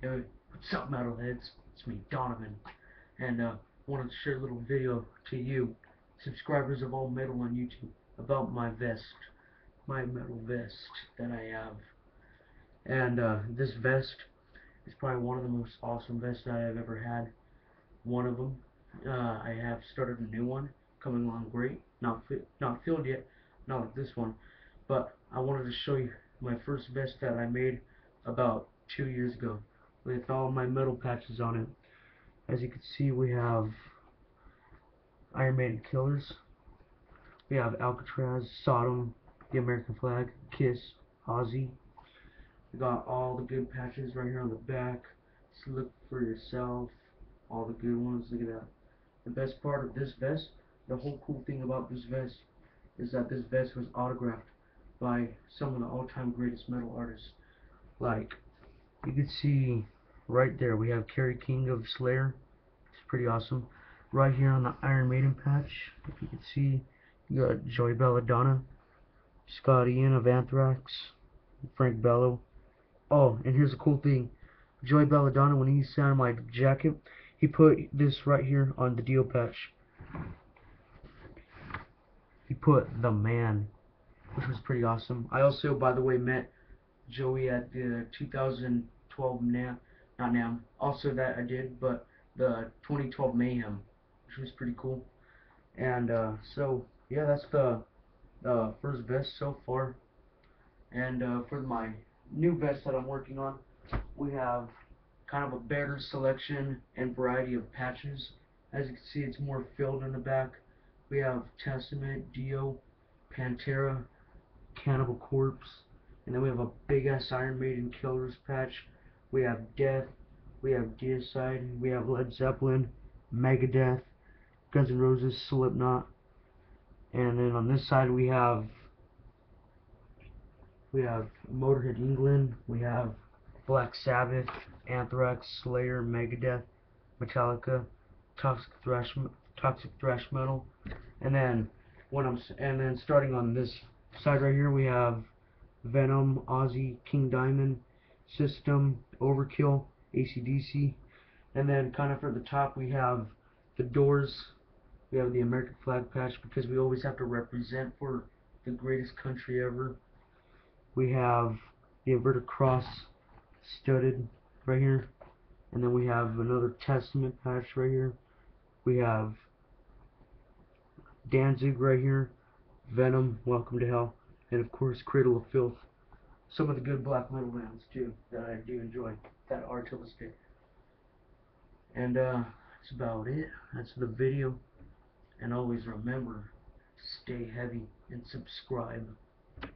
Hey, what's up, metalheads? It's me, Donovan, and uh, wanted to share a little video to you, subscribers of All Metal on YouTube, about my vest, my metal vest that I have. And uh, this vest is probably one of the most awesome vests that I've ever had. One of them. Uh, I have started a new one, coming along great. Not fi not filled yet, not like this one, but I wanted to show you my first vest that I made about two years ago with all my metal patches on it. As you can see, we have Iron Maiden Killers. We have Alcatraz, Sodom, the American flag, Kiss, Ozzy. We got all the good patches right here on the back. Just look for yourself. All the good ones. Look at that. The best part of this vest, the whole cool thing about this vest, is that this vest was autographed by some of the all-time greatest metal artists. Like, you can see right there, we have Kerry King of Slayer. It's pretty awesome. Right here on the Iron Maiden patch, if you can see, you got Joey Belladonna, Scott Ian of Anthrax, Frank Bello. Oh, and here's a cool thing. Joey Belladonna, when he signed my jacket, he put this right here on the deal patch. He put the man, which was pretty awesome. I also, by the way, met Joey at the 2012 NAMM, not NAMM, also that I did, but the 2012 Mayhem, which was pretty cool. And uh, so, yeah, that's the uh, first vest so far. And uh, for my new vest that I'm working on, we have kind of a better selection and variety of patches. As you can see, it's more filled in the back. We have Testament, Dio, Pantera, Cannibal Corpse, and then we have a big ass Iron Maiden Killers patch. We have Death, we have Deicide, we have Led Zeppelin, Megadeth, Guns N' Roses, Slipknot, and then on this side we have we have Motorhead England, we have Black Sabbath, Anthrax, Slayer, Megadeth, Metallica, Toxic Thrash, Toxic Thrash Metal, and then when I'm and then starting on this side right here we have Venom, Ozzy, King Diamond, System, Overkill, ACDC, and then kind of for the top we have the Doors, we have the American flag patch because we always have to represent for the greatest country ever. We have the inverted cross studded right here, and then we have another Testament patch right here. We have Danzig right here, Venom, Welcome to Hell, and of course Cradle of Filth. Some of the good black metal bands too that I do enjoy that are till this day. And uh, that's about it. That's the video. And always remember, stay heavy and subscribe.